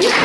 Yeah.